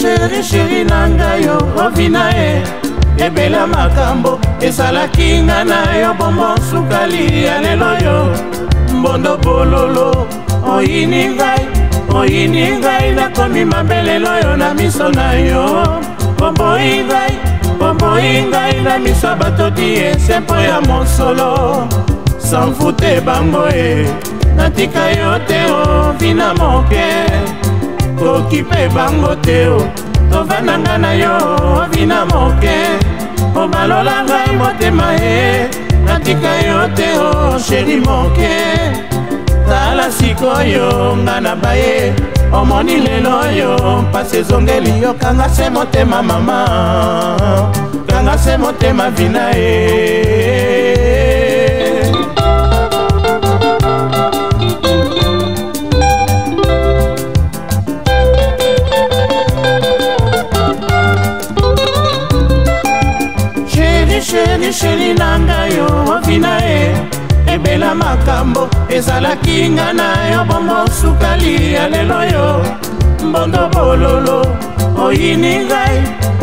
sheri sheri na ngai yo ovina ye ebele makambo esalaki nga na yo bombo sukali ya lelo yo mbondo bololo oyini ngai oyini ngai nakomi mabelelo yo na miso na yo bomboyi ngai bomboyi ngai na miso ya batoti ese mpo ya mosolo sanfute bango e natika yo te ovina moke koki mpe bango te o tovandanga na yo ovina moke po balolanga motema ye natika yo te o sheri moke tala sikoyo nga na baye omoni lelo oyo mpasi ezongeli yo kanga se motema mama kanga se motema vina ye sheri na ngai ovi na ye ebela makambo ezalaki nga na yo bongo sukali ya lelo yo bongo bololo oyini ngai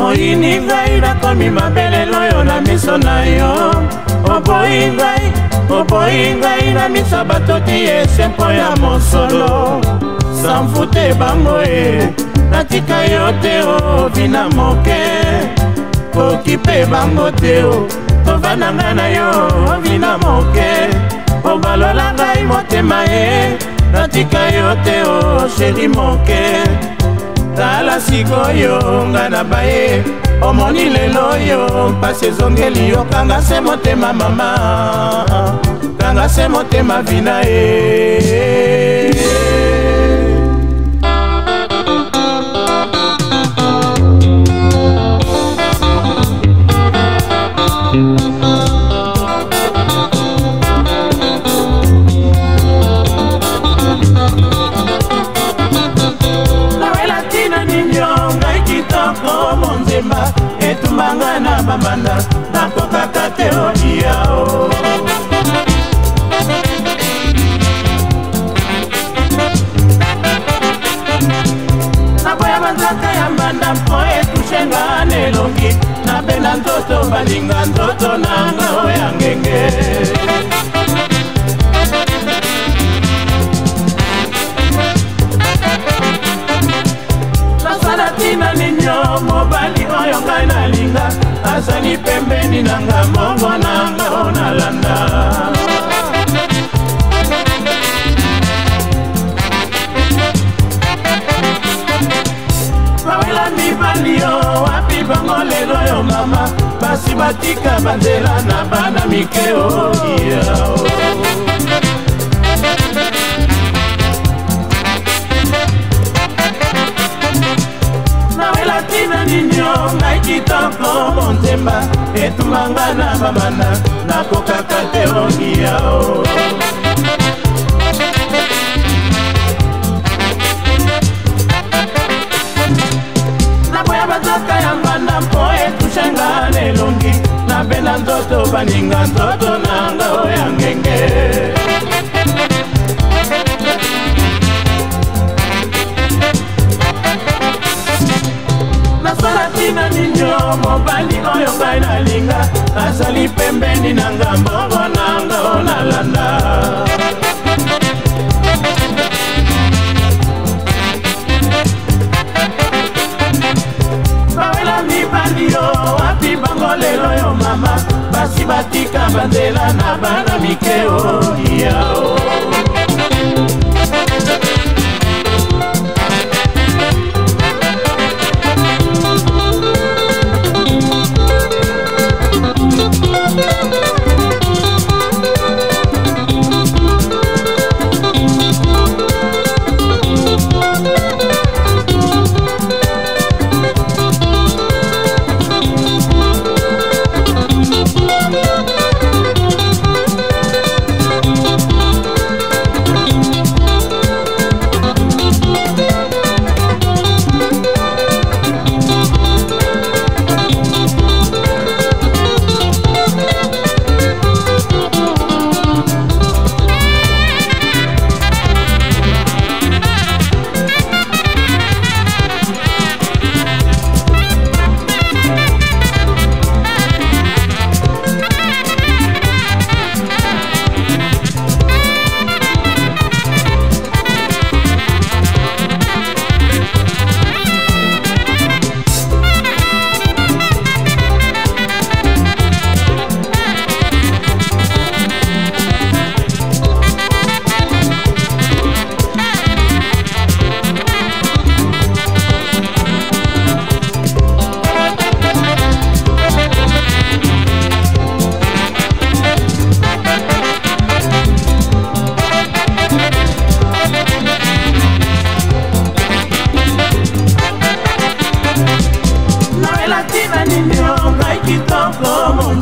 oyini ngai nakomi mabelelo yo na miso na yo oboyi ngai oboyi ngai na miso bato ti ese mpo ya mosolo sanfute bango e natika yo te ovi na moke koki mpe bango te o tovanda ngai na yo ovina moke mpo balola ngai motema ye natika yo te o sheri moke tala sikoyo ngai na baye omoni lelo yo mpasi ezongeli yo kanga se motema mama kanga se motema vina ye eh. ozalaki pembeni na nga mobonanga o nalanda bawela mibali yo wapi bango lelo yo mama basi batika banzela na bana mike o oh, yao oh. etumanga na bamanda nakokaka te ongia o naboya bazaka ya mbanda mpo etushenga na elongi nabela nzoto baninga nzoto nanga o ya ngenge yo mobali oyo ngai nalinga azali pembeni na nga mbongo na nga o nalanda yo wapi bango lelo yo mama basi batika banzela na bana mikeo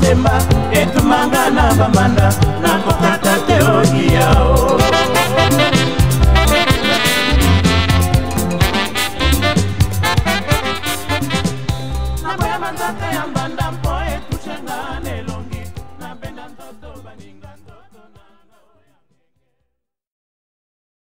malemba etumanga na bamanda